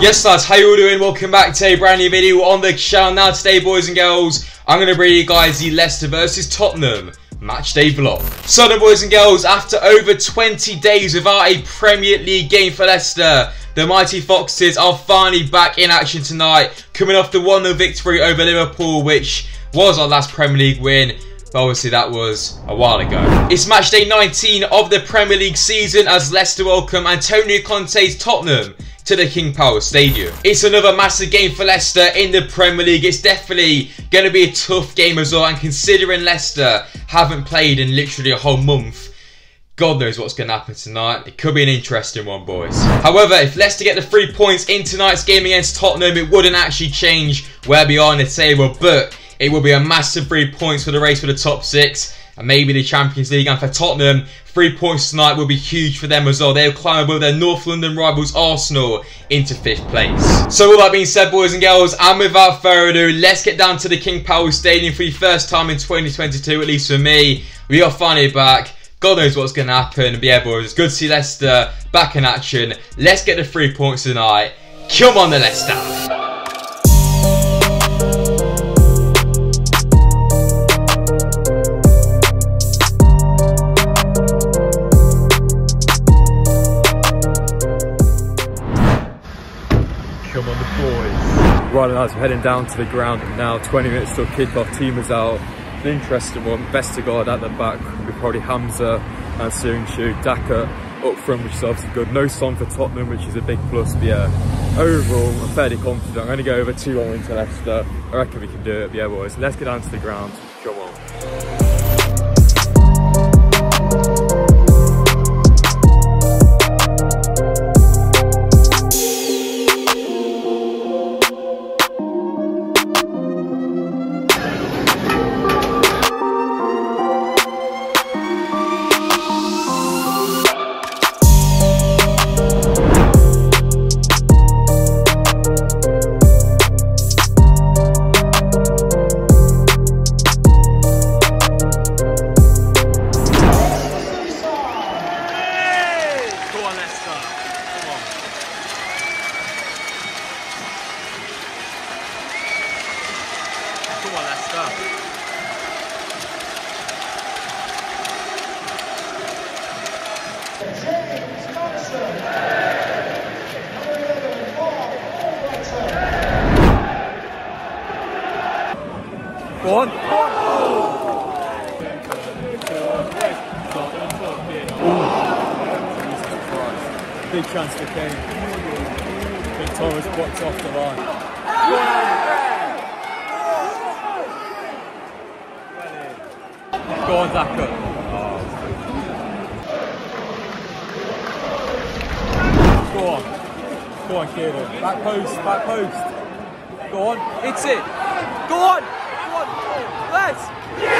Yes lads, how you all doing? Welcome back to a brand new video on the channel. Now today boys and girls, I'm going to bring you guys the Leicester versus Tottenham match day vlog. So then boys and girls, after over 20 days without a Premier League game for Leicester, the Mighty Foxes are finally back in action tonight, coming off the 1-0 victory over Liverpool, which was our last Premier League win. But obviously that was a while ago. It's match day 19 of the Premier League season as Leicester welcome Antonio Conte's Tottenham to the King Power Stadium. It's another massive game for Leicester in the Premier League. It's definitely going to be a tough game as well. And considering Leicester haven't played in literally a whole month, God knows what's going to happen tonight. It could be an interesting one, boys. However, if Leicester get the three points in tonight's game against Tottenham, it wouldn't actually change where we are in the table. But it will be a massive three points for the race for the top six and maybe the Champions League. And for Tottenham, three points tonight will be huge for them as well. They'll climb above their North London rivals Arsenal into fifth place. So all that being said, boys and girls, and without further ado, let's get down to the King Power Stadium for the first time in 2022, at least for me. We are finally back. God knows what's going to happen. But yeah, boys, it's good to see Leicester back in action. Let's get the three points tonight. Come on, the Leicester. Right lads, we're heading down to the ground now, 20 minutes till kick-off, team is out. An interesting one, Vestergaard at the back, with probably Hamza and Söyüncü, Daka up front, which is obviously good. No Son for Tottenham, which is a big plus, but yeah, overall, I'm fairly confident. I'm going to go over 2-1 into Leicester. I reckon we can do it, but yeah boys, let's get down to the ground. Come on. Go on. Big chance for Kane. Big Thomas blocked off the line. Go on, Daka. Go on. Go on, Kiernan. Back post, back post. Go on. It's it. Go on. Let's. Yeah!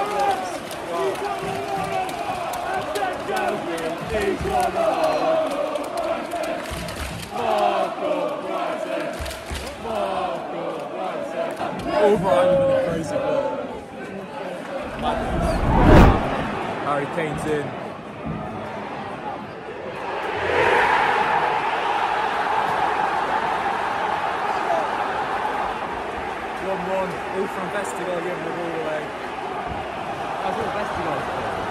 Over under the crazy ball. Harry Kane's in. One one. All from Vestergaard giving the ball away. I thought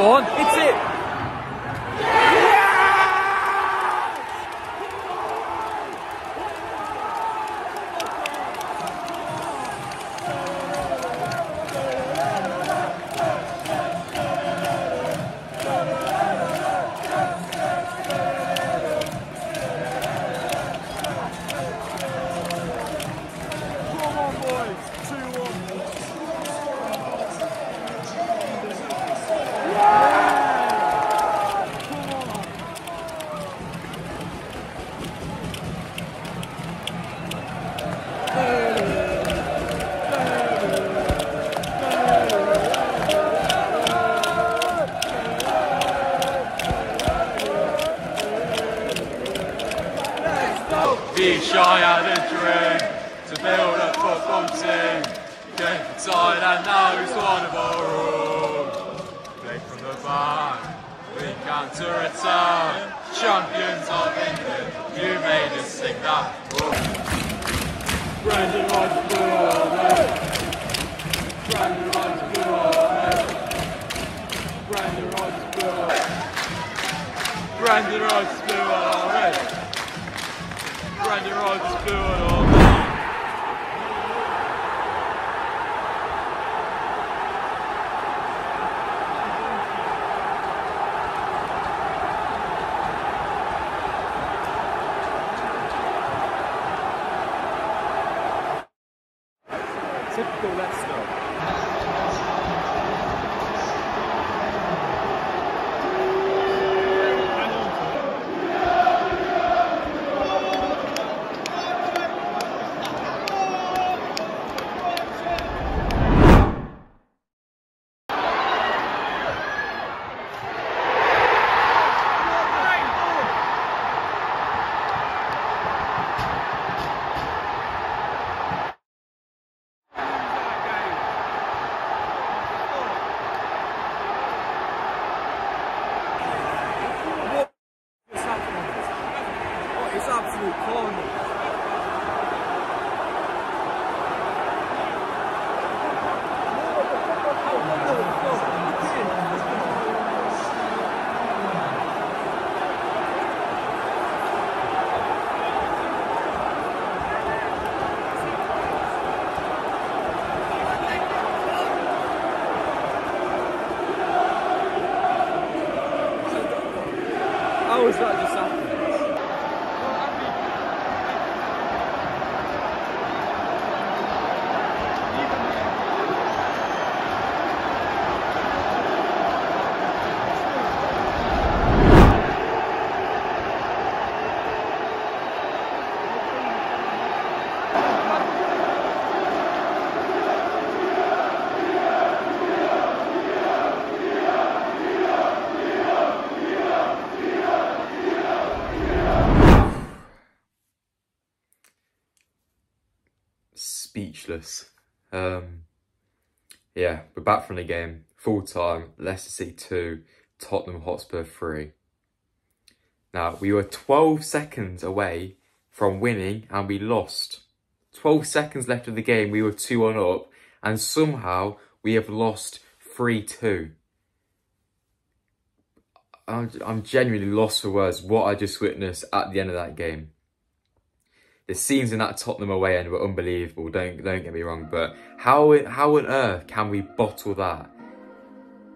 Go on. It's it. A to build a football team. Get inside and now it's one of our own. Play from the back, we can counter attack. Champions of England, you made us sing that. Oh. Brandon Rodgers blew eh? away. Brandon Rodgers blew eh? away. Brandon Rodgers blew away. Brandon Rodgers blew eh? away. Brendan Rodgers blew it all. Typical Leicester. What's happening? Oh, it's absolute carnage. How is that just Um, yeah, we're back from the game, full time. Leicester City 2, Tottenham Hotspur 3. Now, we were 12 seconds away from winning and we lost. 12 seconds left of the game, we were 2-1 up, and somehow we have lost 3 2. I'm, I'm genuinely lost for words what I just witnessed at the end of that game. The scenes in that Tottenham away end were unbelievable, don't, don't get me wrong, but how, how on earth can we bottle that?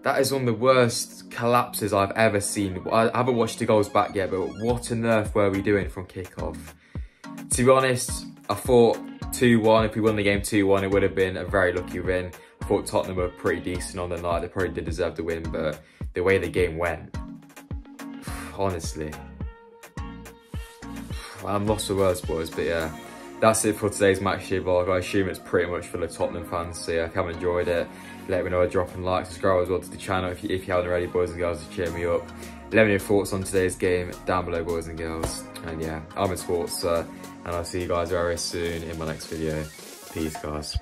That is one of the worst collapses I've ever seen. I haven't watched the goals back yet, but what on earth were we doing from kickoff? To be honest, I thought 2-1, if we won the game 2-1, it would have been a very lucky win. I thought Tottenham were pretty decent on the night. They probably did deserve the win, but the way the game went, honestly, I'm lost for words, boys, but yeah. That's it for today's Maxi vlog. I assume it's pretty much for the Tottenham fans. So yeah, if you have enjoyed it, let me know by dropping like, subscribe as well to the channel if you, if you haven't already, boys and girls, to cheer me up. Let me know your thoughts on today's game down below, boys and girls. And yeah, I'm in sports, uh, and I'll see you guys very soon in my next video. Peace, guys.